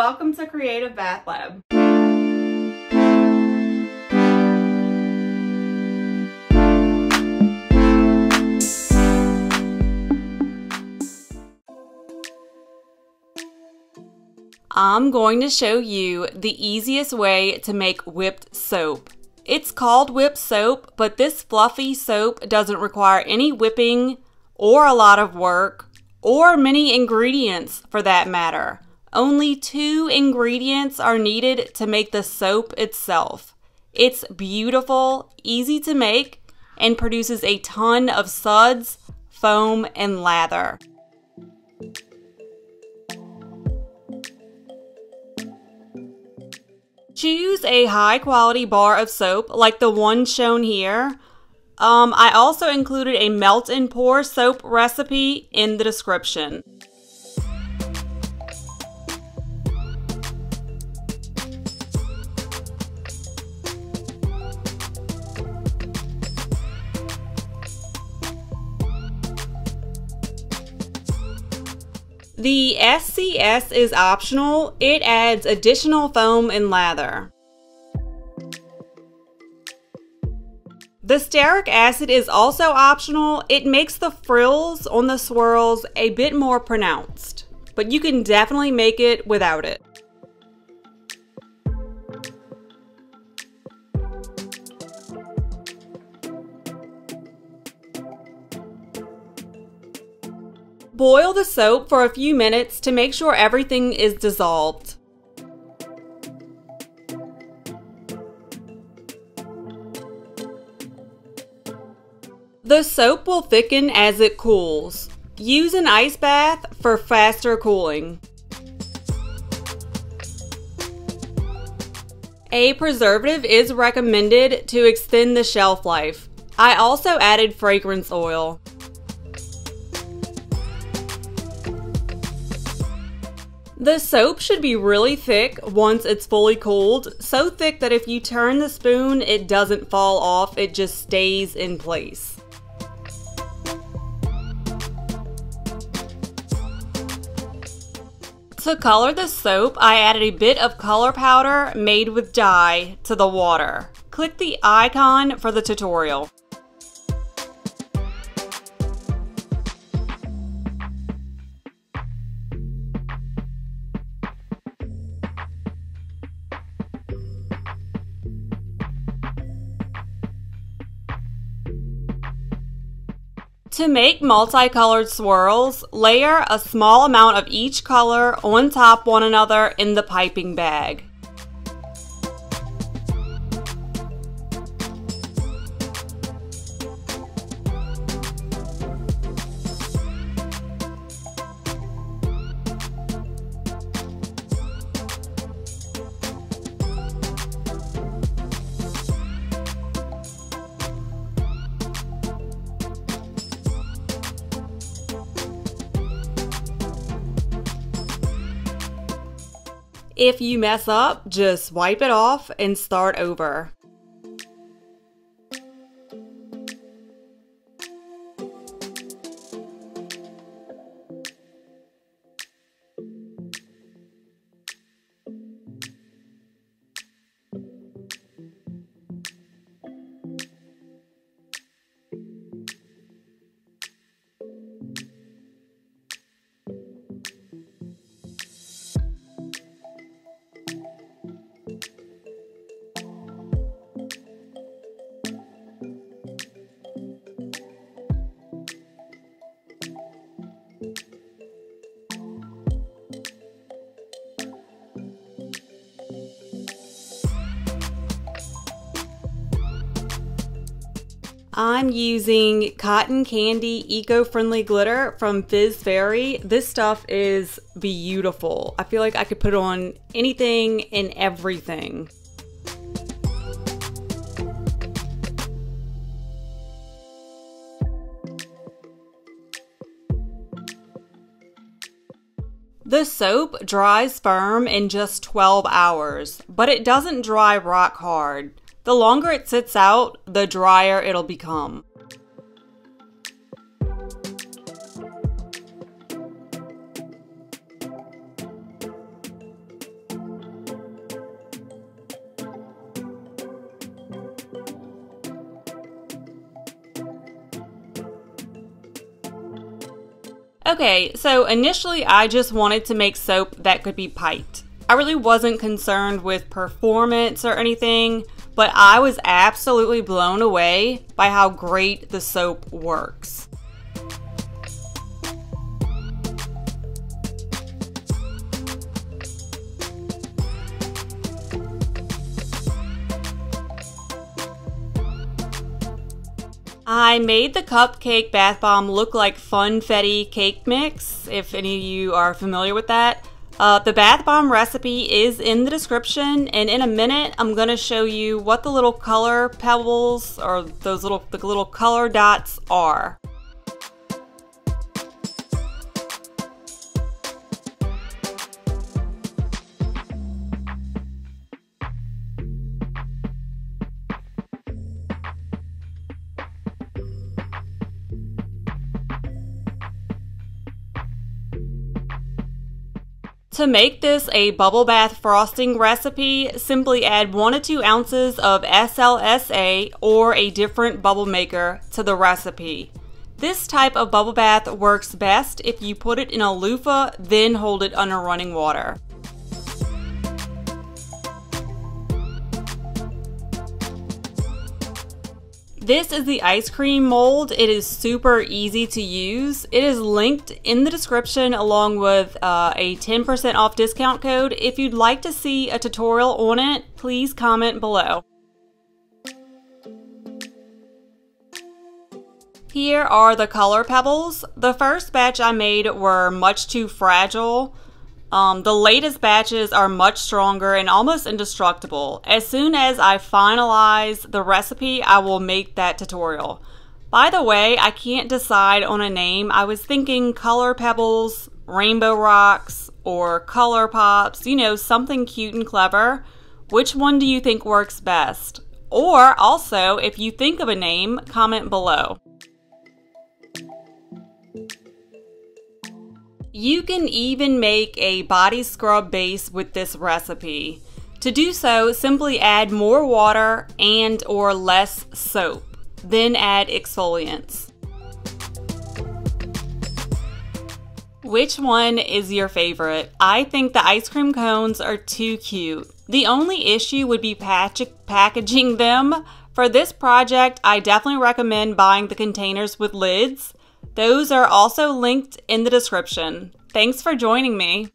welcome to Creative Bath Lab. I'm going to show you the easiest way to make whipped soap. It's called whipped soap, but this fluffy soap doesn't require any whipping or a lot of work or many ingredients for that matter. Only two ingredients are needed to make the soap itself. It's beautiful, easy to make, and produces a ton of suds, foam, and lather. Choose a high quality bar of soap like the one shown here. Um, I also included a melt and pour soap recipe in the description. The SCS is optional. It adds additional foam and lather. The stearic acid is also optional. It makes the frills on the swirls a bit more pronounced, but you can definitely make it without it. Boil the soap for a few minutes to make sure everything is dissolved. The soap will thicken as it cools. Use an ice bath for faster cooling. A preservative is recommended to extend the shelf life. I also added fragrance oil. The soap should be really thick once it's fully cooled, so thick that if you turn the spoon, it doesn't fall off, it just stays in place. To color the soap, I added a bit of color powder made with dye to the water. Click the icon for the tutorial. To make multicolored swirls, layer a small amount of each color on top one another in the piping bag. If you mess up, just wipe it off and start over. I'm using cotton candy eco-friendly glitter from Fizz Fairy. This stuff is beautiful. I feel like I could put on anything and everything. The soap dries firm in just 12 hours, but it doesn't dry rock hard. The longer it sits out, the drier it'll become. Okay, so initially I just wanted to make soap that could be piped. I really wasn't concerned with performance or anything but I was absolutely blown away by how great the soap works. I made the cupcake bath bomb look like funfetti cake mix, if any of you are familiar with that. Uh, the bath bomb recipe is in the description, and in a minute, I'm gonna show you what the little color pebbles or those little the little color dots are. To make this a bubble bath frosting recipe, simply add 1 to 2 ounces of SLSA or a different bubble maker to the recipe. This type of bubble bath works best if you put it in a loofah, then hold it under running water. This is the ice cream mold. It is super easy to use. It is linked in the description along with uh, a 10% off discount code. If you'd like to see a tutorial on it, please comment below. Here are the color pebbles. The first batch I made were much too fragile. Um, the latest batches are much stronger and almost indestructible. As soon as I finalize the recipe, I will make that tutorial. By the way, I can't decide on a name. I was thinking color pebbles, rainbow rocks, or color pops, you know, something cute and clever. Which one do you think works best? Or also, if you think of a name, comment below. You can even make a body scrub base with this recipe. To do so, simply add more water and or less soap. Then add exfoliants. Which one is your favorite? I think the ice cream cones are too cute. The only issue would be packaging them. For this project, I definitely recommend buying the containers with lids. Those are also linked in the description. Thanks for joining me.